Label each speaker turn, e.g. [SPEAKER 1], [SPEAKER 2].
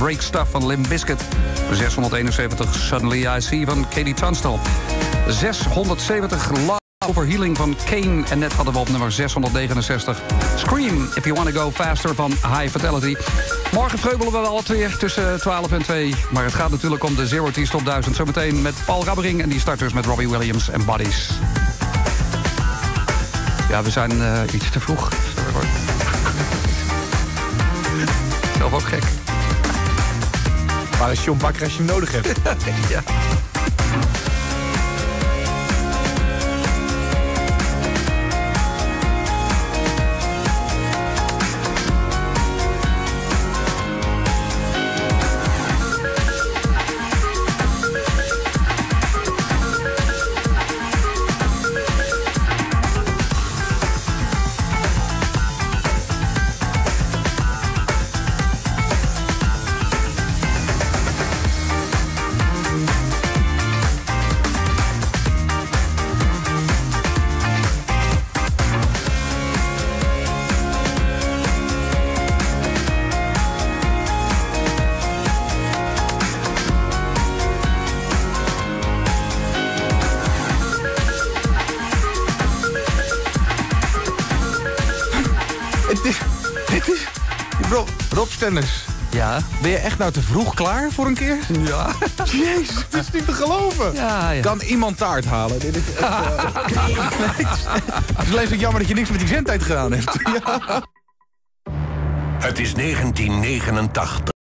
[SPEAKER 1] Break Stuff van Limp Bizkit. 671 Suddenly I See van Katie Tunstall. 670 Over Healing van Kane. En net hadden we op nummer 669 Scream If You Wanna Go Faster van High Fidelity. Morgen vreubelen we wel weer tussen 12 en 2. Maar het gaat natuurlijk om de Zero T Top 1000. Zometeen met Paul Rabbering en die starters met Robbie Williams en Buddies. Ja, we zijn uh, iets te vroeg. Zelf
[SPEAKER 2] Maar is John Bakker als je hem nodig hebt? Dennis.
[SPEAKER 1] Ja?
[SPEAKER 2] Ben je echt nou te vroeg klaar voor een keer?
[SPEAKER 1] Ja.
[SPEAKER 2] Jezus, het is niet te geloven.
[SPEAKER 1] Ja, ja.
[SPEAKER 2] Kan iemand taart halen? Dit is echt, uh... het is alleen zo jammer dat je niks met die zendtijd gedaan hebt. ja.
[SPEAKER 3] Het is 1989.